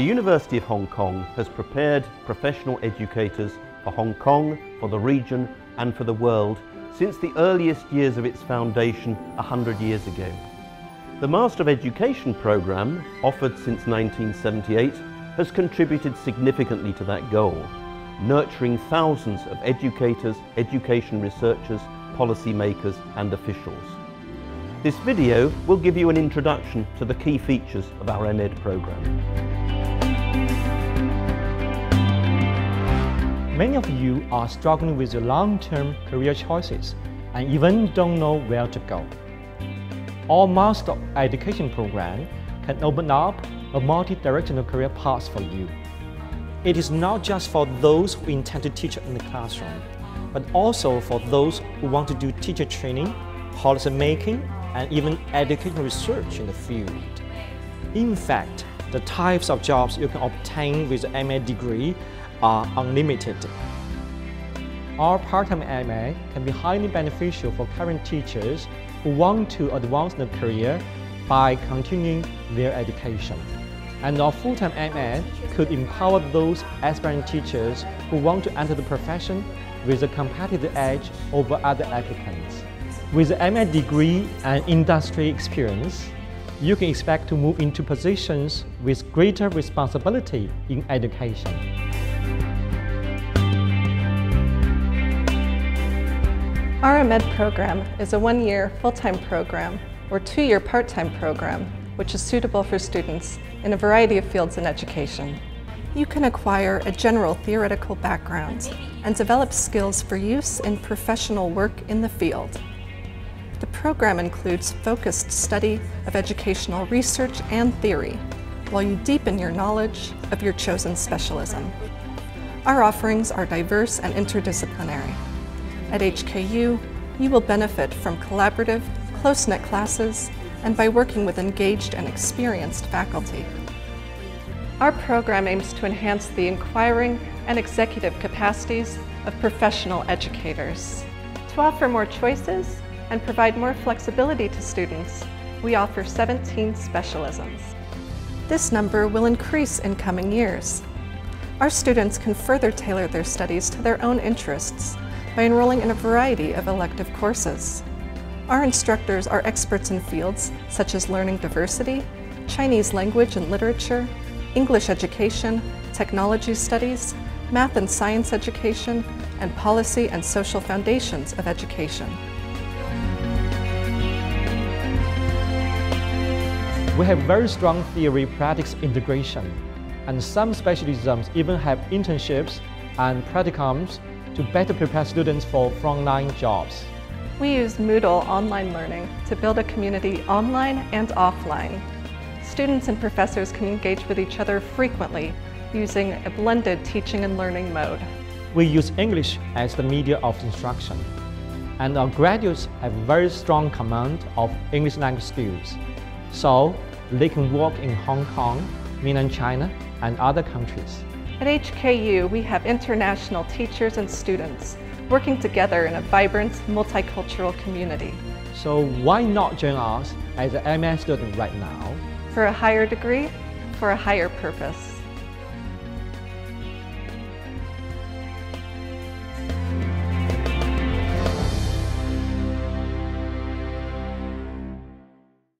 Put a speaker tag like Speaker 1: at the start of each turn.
Speaker 1: The University of Hong Kong has prepared professional educators for Hong Kong, for the region and for the world since the earliest years of its foundation 100 years ago. The Master of Education programme, offered since 1978, has contributed significantly to that goal, nurturing thousands of educators, education researchers, policymakers and officials. This video will give you an introduction to the key features of our MEd programme.
Speaker 2: Many of you are struggling with your long-term career choices and even don't know where to go. Our Master Education program can open up a multi-directional career path for you. It is not just for those who intend to teach in the classroom, but also for those who want to do teacher training, policy making, and even educational research in the field. In fact, the types of jobs you can obtain with an MA degree are unlimited. Our part-time MA can be highly beneficial for current teachers who want to advance their career by continuing their education. And our full-time MA could empower those aspiring teachers who want to enter the profession with a competitive edge over other applicants. With an MA degree and industry experience, you can expect to move into positions with greater responsibility in education.
Speaker 3: Our MEd program is a one-year full-time program or two-year part-time program which is suitable for students in a variety of fields in education. You can acquire a general theoretical background and develop skills for use in professional work in the field. Program includes focused study of educational research and theory, while you deepen your knowledge of your chosen specialism. Our offerings are diverse and interdisciplinary. At HKU, you will benefit from collaborative, close-knit classes and by working with engaged and experienced faculty. Our program aims to enhance the inquiring and executive capacities of professional educators. To offer more choices and provide more flexibility to students, we offer 17 specialisms. This number will increase in coming years. Our students can further tailor their studies to their own interests by enrolling in a variety of elective courses. Our instructors are experts in fields such as learning diversity, Chinese language and literature, English education, technology studies, math and science education, and policy and social foundations of education.
Speaker 2: We have very strong theory-practice integration, and some specialisms even have internships and practicums to better prepare students for frontline jobs.
Speaker 3: We use Moodle online learning to build a community online and offline. Students and professors can engage with each other frequently using a blended teaching and learning mode.
Speaker 2: We use English as the media of instruction, and our graduates have very strong command of English language skills, so they can work in Hong Kong, mainland China, and other countries.
Speaker 3: At HKU, we have international teachers and students working together in a vibrant, multicultural community.
Speaker 2: So why not join us as an MS student right now?
Speaker 3: For a higher degree, for a higher purpose.